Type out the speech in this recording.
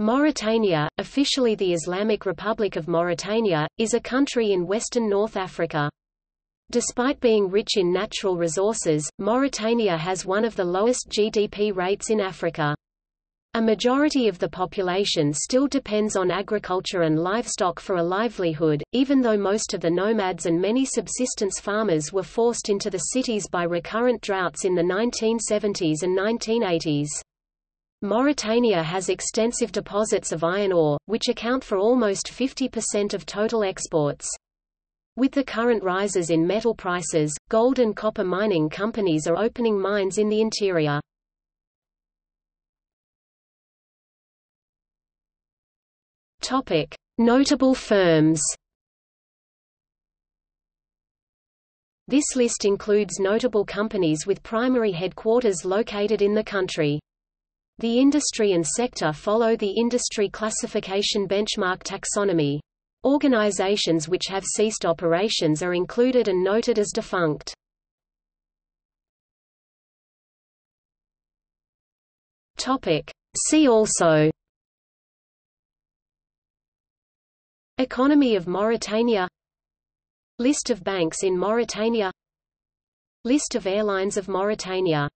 Mauritania, officially the Islamic Republic of Mauritania, is a country in western North Africa. Despite being rich in natural resources, Mauritania has one of the lowest GDP rates in Africa. A majority of the population still depends on agriculture and livestock for a livelihood, even though most of the nomads and many subsistence farmers were forced into the cities by recurrent droughts in the 1970s and 1980s. Mauritania has extensive deposits of iron ore, which account for almost 50% of total exports. With the current rises in metal prices, gold and copper mining companies are opening mines in the interior. Topic: Notable firms. This list includes notable companies with primary headquarters located in the country. The industry and sector follow the industry classification benchmark taxonomy. Organizations which have ceased operations are included and noted as defunct. See also Economy of Mauritania List of banks in Mauritania List of airlines of Mauritania